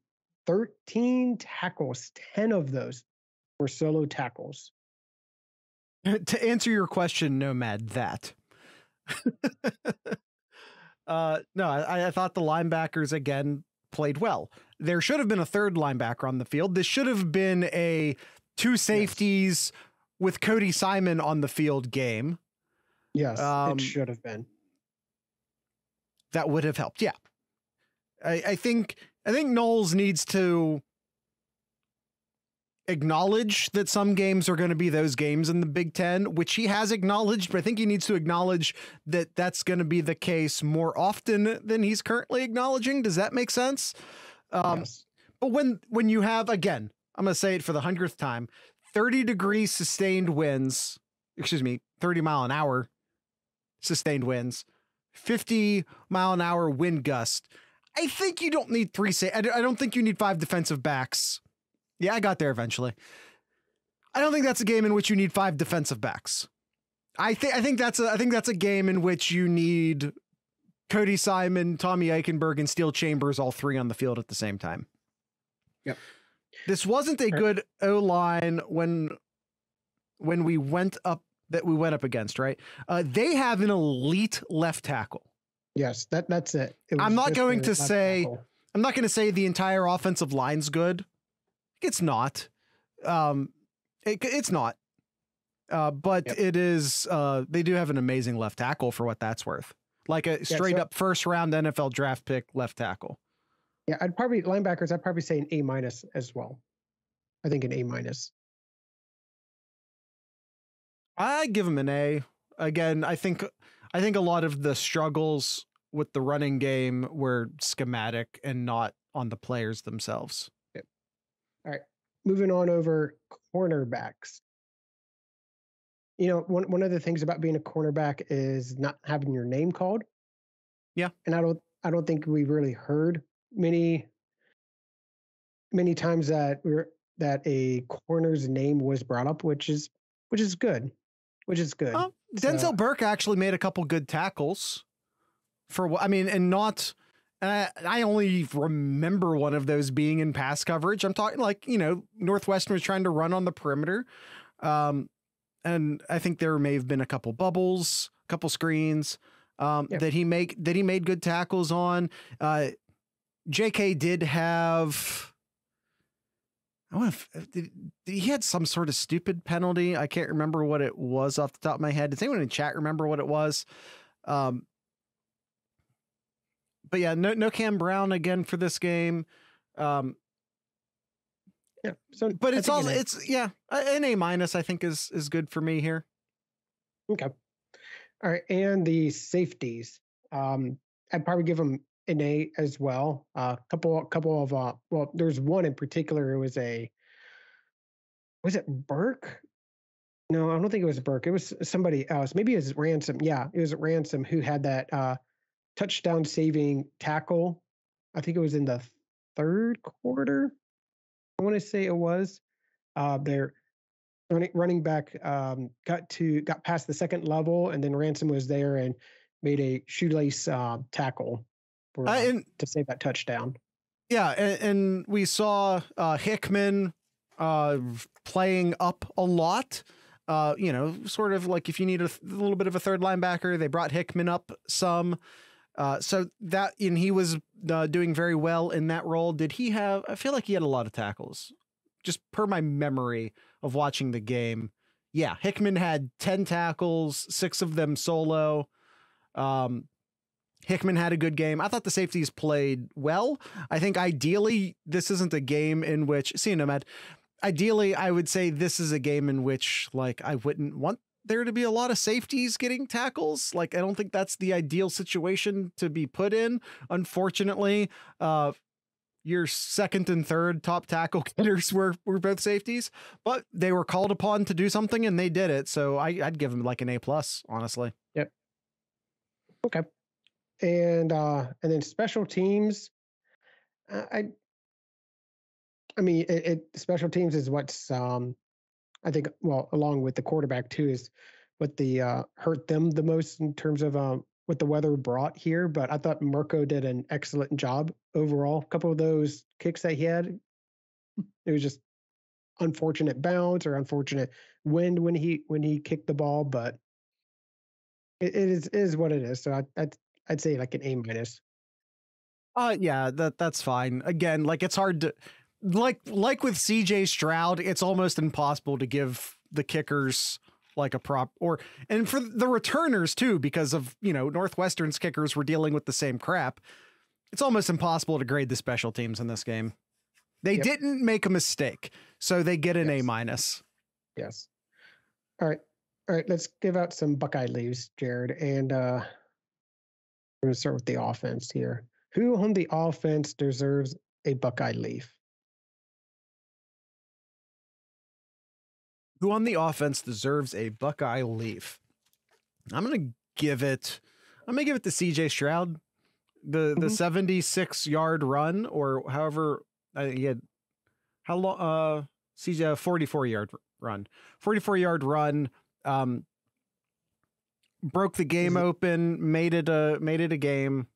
13 tackles, 10 of those were solo tackles. to answer your question, Nomad, that. uh, no, I, I thought the linebackers again played well. There should have been a third linebacker on the field. This should have been a two safeties with Cody Simon on the field game. Yes, Um, it should have been. That would have helped. Yeah. I, I think I think Knowles needs to acknowledge that some games are going to be those games in the Big Ten, which he has acknowledged, but I think he needs to acknowledge that that's going to be the case more often than he's currently acknowledging. Does that make sense? Um, yes. But when when you have again, I'm going to say it for the hundredth time, 30 degree sustained winds, excuse me, 30 mile an hour sustained winds, 50 mile an hour wind gust. I think you don't need three. Sa- I don't I don't think you need five defensive backs. Yeah, I got there eventually. I don't think that's a game in which you need five defensive backs. I think I think that's a I think that's a game in which you need Cody Simon, Tommy Eichenberg, and Steele Chambers all three on the field at the same time. Yep. This wasn't a good O line when when we went up that we went up against, right? Uh, they have an elite left tackle. Yes, that that's it. It I'm not going to say- tackle. I'm not going to say the entire offensive line's good. It's not. Um, it, it's not. Uh, but Yep. it is. Uh, they do have an amazing left tackle for what that's worth. Like a straight so- up first round NFL draft pick left tackle. Yeah, I'd probably linebackers. I'd probably say an A minus as well. I think an A minus. I give him an A. Again, I think I think a lot of the struggles with the running game were schematic and not on the players themselves. All right, moving on over cornerbacks. You know, one one of the things about being a cornerback is not having your name called. Yeah. And I don't I don't think we've really heard many many times that we're that a corner's name was brought up, which is which is good. Which is good. Oh, Denzel So- Burke actually made a couple good tackles. for what I mean, and not. Uh, I only remember one of those being in pass coverage. I'm talking like you know Northwestern was trying to run on the perimeter, um, and I think there may have been a couple bubbles, a couple screens um, yeah. that he make that he made good tackles on. Uh, J.K. did have. I want to. He had some sort of stupid penalty. I can't remember what it was off the top of my head. Does anyone in chat remember what it was? Um, but yeah, no no Cam Brown again for this game. Um, yeah, so but it's all it's yeah an A minus I think is is good for me here. Okay, all right, and the safeties. Um, I'd probably give them an A as well. A uh, couple couple of uh, well, there's one in particular. It was a was it Burke? No, I don't think it was Burke. It was somebody else. Maybe it was Ransom. Yeah, it was Ransom who had that uh, touchdown saving tackle. I think it was in the third quarter. I want to say it was. Uh, their running running back um, got to got past the second level, and then Ransom was there and made a shoelace uh, tackle for, uh, and, to save that touchdown. Yeah, and, and we saw uh, Hickman uh, playing up a lot. Uh, you know, sort of like if you need a, th- a little bit of a third linebacker, they brought Hickman up some. Uh, so that and he was uh, doing very well in that role. Did he have? I feel like he had a lot of tackles, just per my memory of watching the game. Yeah, Hickman had ten tackles, six of them solo. Um, Hickman had a good game. I thought the safeties played well. I think ideally this isn't a game in which see Nomad. Ideally, I would say this is a game in which like I wouldn't want there to be a lot of safeties getting tackles. Like, I don't think that's the ideal situation to be put in. Unfortunately, uh, your second and third top tackle getters were were both safeties, but they were called upon to do something and they did it. So I, would give them like an A plus, honestly. Yep. Okay. And uh and then special teams, I I mean it, it special teams is what's um I think, well, along with the quarterback too, is what the uh, hurt them the most in terms of um, what the weather brought here. But I thought Mirco did an excellent job overall. A couple of those kicks that he had, it was just unfortunate bounce or unfortunate wind when he when he kicked the ball. But it, it is it is what it is. So I, I'd I'd say like an A minus. Uh yeah, that that's fine. Again, like it's hard to like like with CJ Stroud, it's almost impossible to give the kickers like a prop or and for the returners too because of, you know, Northwestern's kickers were dealing with the same crap. It's almost impossible to grade the special teams in this game. They yep. didn't make a mistake, so they get an yes. A minus. Yes. All right. All right, let's give out some Buckeye leaves, Jared. And uh we're gonna start with the offense here. Who on the offense deserves a Buckeye leaf? Who on the offense deserves a Buckeye leaf? I'm gonna give it. I'm gonna give it to C.J. Stroud. The mm-hmm. the 76 yard run, or however uh, he had how long? Uh, CJ 44 yard run, 44 yard run. Um, broke the game open, made it a made it a game.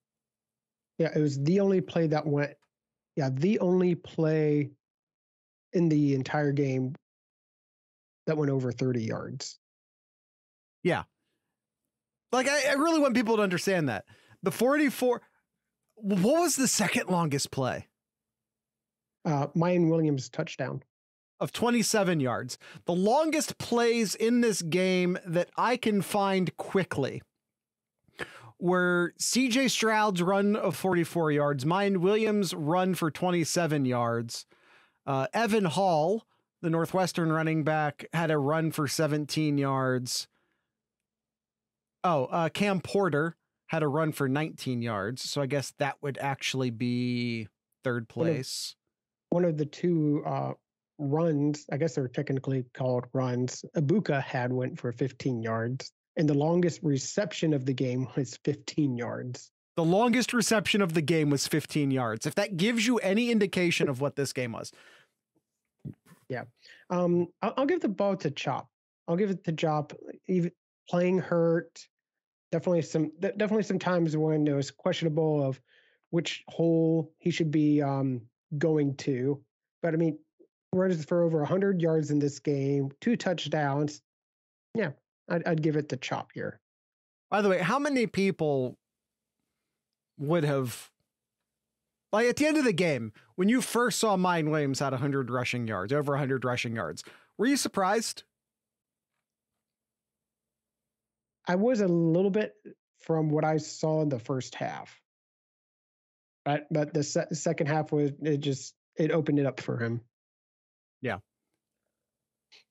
Yeah, it was the only play that went. Yeah, the only play in the entire game that went over 30 yards. Yeah. Like, I, I really want people to understand that. The 44, what was the second longest play? Uh, Miyan Williams touchdown. Of 27 yards. The longest plays in this game that I can find quickly were CJ Stroud's run of 44 yards, Miyan Williams' run for 27 yards, uh, Evan Hull the Northwestern running back, had a run for 17 yards. Oh, uh, Cam Porter had a run for 19 yards. So I guess that would actually be third place. One of, one of the two uh, runs, I guess they're technically called runs, Egbuka had went for 15 yards. And the longest reception of the game was 15 yards. The longest reception of the game was 15 yards. If that gives you any indication of what this game was. Yeah. Um, I'll, I'll, give the ball to Chop. I'll give it to Chop. Even playing hurt, definitely some definitely some times when it was questionable of which hole he should be um, going to. But I mean, runs for over 100 yards in this game, two touchdowns. Yeah, I'd, I'd give it the chop here. By the way, how many people would have like at the end of the game when you first saw Miyan Williams had 100 rushing yards, over 100 rushing yards? Were you surprised? I was a little bit from what I saw in the first half. But but the se- second half was it just it opened it up for him. Yeah.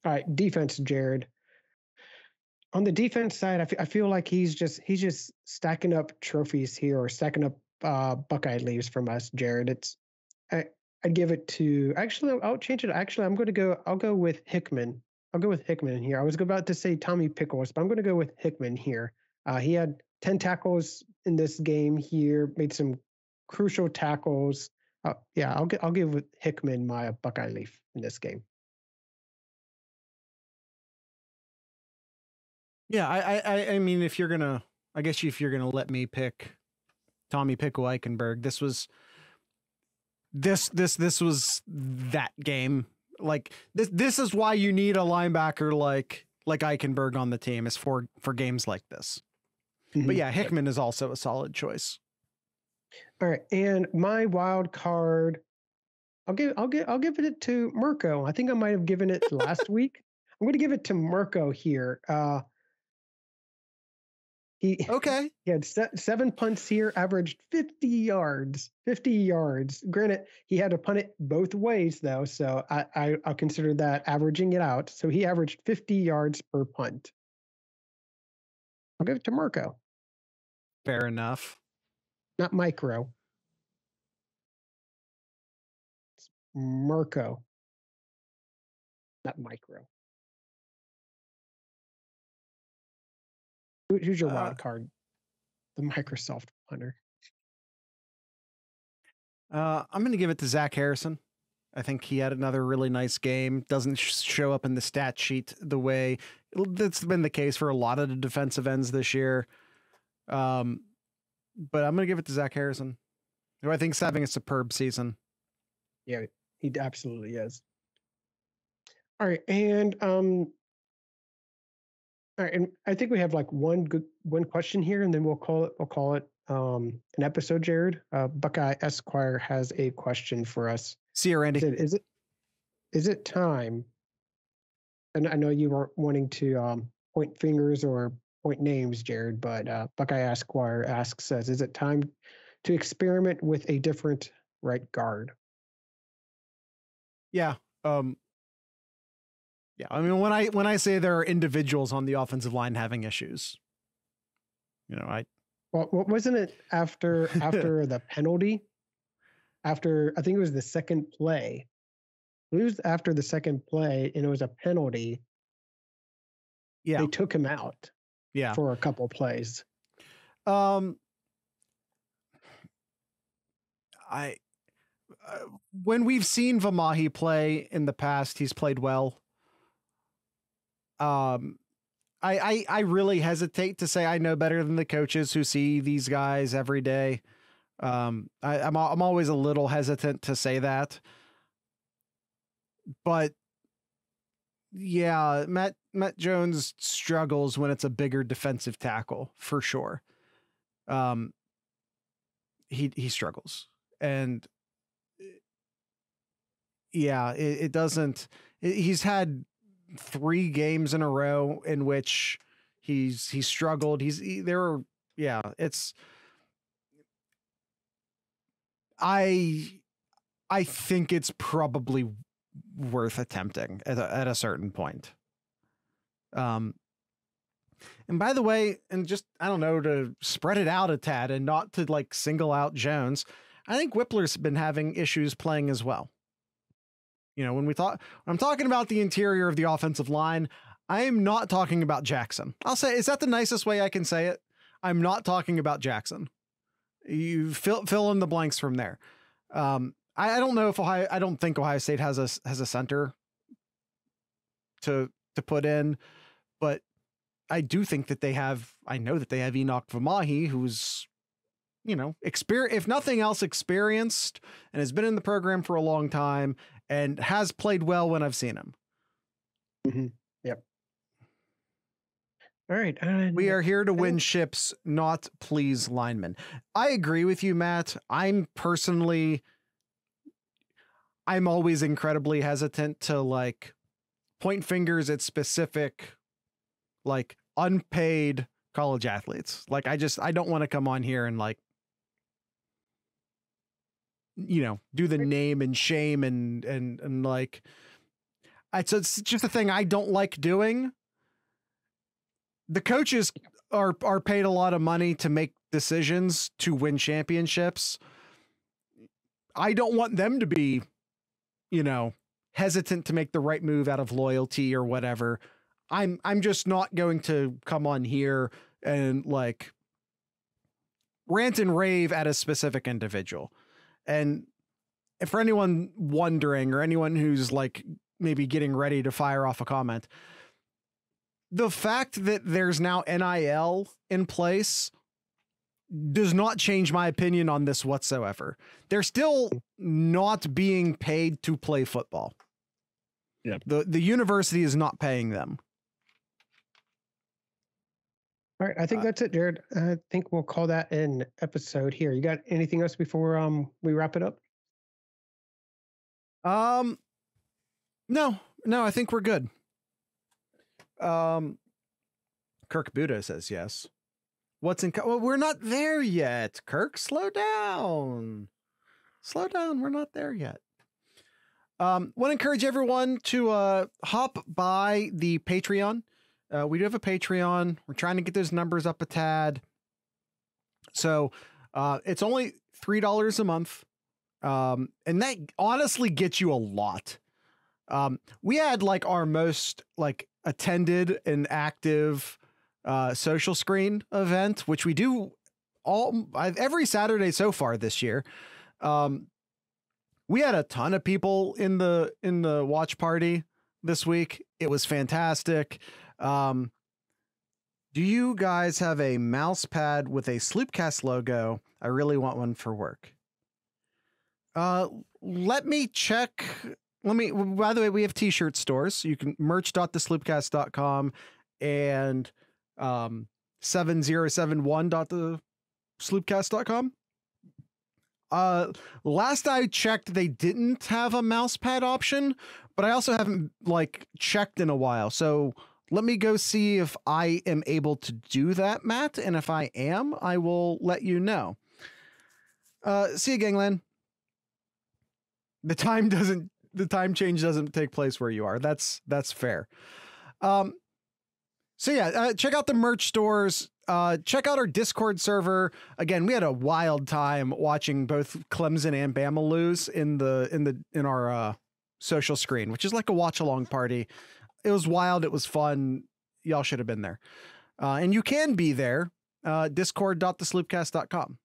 All right, defense, Jared. On the defense side, I, f- I feel like he's just he's just stacking up trophies here or stacking up uh, Buckeye leaves from us, Jared. It's I I'd give it to actually I'll change it. Actually, I'm going to go. I'll go with Hickman. I'll go with Hickman here. I was about to say Tommy Pickles, but I'm going to go with Hickman here. Uh, he had 10 tackles in this game here, made some crucial tackles. Uh, yeah, I'll I'll give Hickman my Buckeye leaf in this game. Yeah, I, I, I mean, if you're gonna, I guess if you're gonna let me pick Tommy Pickle Eichenberg, this was this, this, this was that game. Like this, this is why you need a linebacker like like Eichenberg on the team is for for games like this. Mm-hmm. But yeah, Hickman is also a solid choice. All right, and my wild card, I'll give I'll give I'll give it to Mirco. I think I might have given it last week. I'm going to give it to Mirco here. Uh, he okay. He had se- seven punts here, averaged 50 yards. 50 yards. Granted, he had to punt it both ways though, so I, I I'll consider that averaging it out. So he averaged 50 yards per punt. I'll give it to Marco. Fair enough. Not micro. It's Mirco. Not micro. Who's your wild uh, card? The Microsoft punter. Uh, I'm going to give it to Zach Harrison. I think he had another really nice game. Doesn't sh- show up in the stat sheet the way that's been the case for a lot of the defensive ends this year. Um, but I'm going to give it to Zach Harrison, who I think is having a superb season. Yeah, he absolutely is. All right, and um, all right, and I think we have like one good one question here, and then we'll call it we'll call it um, an episode. Jared uh, Buckeye Esquire has a question for us. See you, Randy. Is it is it, is it time? And I know you weren't wanting to um, point fingers or point names, Jared, but uh, Buckeye Esquire asks us: Is it time to experiment with a different right guard? Yeah, um, yeah, I mean when I when I say there are individuals on the offensive line having issues, you know, I well, wasn't it after after the penalty? After I think it was the second play. It was after the second play, and it was a penalty. Yeah, they took him out. Yeah, for a couple plays. Um, I uh, when we've seen Vimahi play in the past, he's played well um, I, I I really hesitate to say I know better than the coaches who see these guys every day. Um, I, I'm I'm always a little hesitant to say that, but yeah, Matt Matt Jones struggles when it's a bigger defensive tackle for sure. Um, he he struggles, and yeah, it, it doesn't. It, he's had three games in a row in which he's he struggled. He's he, there are yeah, it's I I think it's probably worth attempting at a, at a certain point. Um and by the way, and just I don't know to spread it out a tad and not to like single out Jones, I think Wypler's been having issues playing as well. You know, when we thought I'm talking about the interior of the offensive line, I am not talking about Jackson. I'll say, is that the nicest way I can say it? I'm not talking about Jackson. You fill fill in the blanks from there. Um, I, I don't know if Ohio. I don't think Ohio State has a has a center to to put in, but I do think that they have. I know that they have Enokk Vimahi, who's you know, experience if nothing else, experienced and has been in the program for a long time and has played well when I've seen him. Mm-hmm. Yep. All right. Uh, we are here to win ships, not please linemen. I agree with you, Matt. I'm personally, I'm always incredibly hesitant to like point fingers at specific, like unpaid college athletes. Like I just, I don't want to come on here and like you know do the name and shame and and and like it's it's just a thing I don't like doing. The coaches are are paid a lot of money to make decisions to win championships. I don't want them to be, you know, hesitant to make the right move out of loyalty or whatever. I'm I'm just not going to come on here and like rant and rave at a specific individual. And for anyone wondering or anyone who's like maybe getting ready to fire off a comment, the fact that there's now NIL in place does not change my opinion on this whatsoever. They're still not being paid to play football. Yeah. The the university is not paying them. All right, I think uh, that's it, Jared. I think we'll call that an episode here. You got anything else before um we wrap it up? Um, no, no, I think we're good. Um, Kirk Buddha says yes. What's in? Co- well, we're not there yet. Kirk, slow down. Slow down. We're not there yet. Um, want to encourage everyone to uh hop by the Patreon. Uh, we do have a Patreon. We're trying to get those numbers up a tad. So uh, it's only three dollars a month, um, and that honestly gets you a lot. Um, we had like our most like attended and active uh, social screen event, which we do all every Saturday so far this year. Um, we had a ton of people in the in the watch party this week. It was fantastic. Um, do you guys have a mouse pad with a Sloopcast logo? I really want one for work. Uh, let me check. Let me, by the way, we have t-shirt stores. You can merch.thesloopcast.com and um, 7071.thesloopcast.com. Uh, last I checked, they didn't have a mouse pad option, but I also haven't like checked in a while. So let me go see if I am able to do that, Matt. And if I am, I will let you know. Uh, see you, gangland. The time doesn't, the time change doesn't take place where you are. That's that's fair. Um, so yeah, uh, check out the merch stores. Uh, check out our Discord server. Again, we had a wild time watching both Clemson and Bama lose in the in the in our uh, social screen, which is like a watch along party it was wild. It was fun. Y'all should have been there. Uh, and you can be there. Uh, Discord.thesloopcast.com.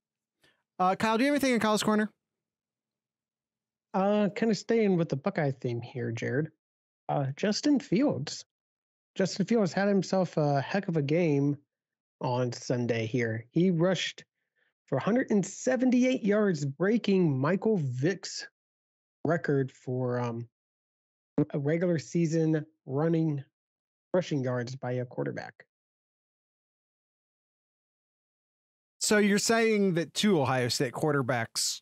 Uh, Kyle, do you have anything in Kyle's Corner? Uh, kind of staying with the Buckeye theme here, Jared. Uh, Justin Fields. Justin Fields had himself a heck of a game on Sunday here. He rushed for 178 yards, breaking Michael Vick's record for um, a regular season running rushing yards by a quarterback. So you're saying that two Ohio State quarterbacks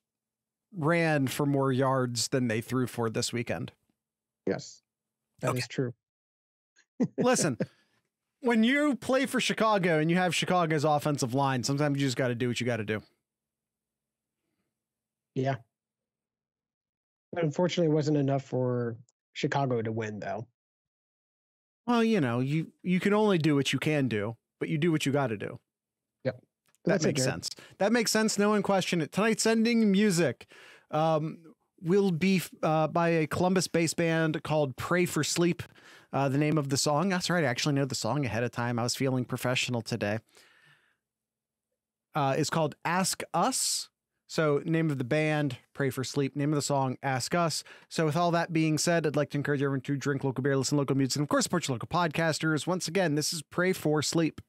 ran for more yards than they threw for this weekend? Yes, that okay. is true. Listen, when you play for Chicago and you have Chicago's offensive line, sometimes you just got to do what you got to do. Yeah. But unfortunately, it wasn't enough for Chicago to win, though. Well, you know, you you can only do what you can do, but you do what you got to do. Yeah, That makes sense. That makes sense. No one question it. Tonight's ending music um, will be uh, by a Columbus based band called Pray for Sleep. Uh, the name of the song. That's right. I actually know the song ahead of time. I was feeling professional today. Uh, is called Ask Us. So, name of the band, Pray for Sleep. Name of the song, Ask Us. So, with all that being said, I'd like to encourage everyone to drink local beer, listen to local music, and of course, support your local podcasters. Once again, this is Pray for Sleep.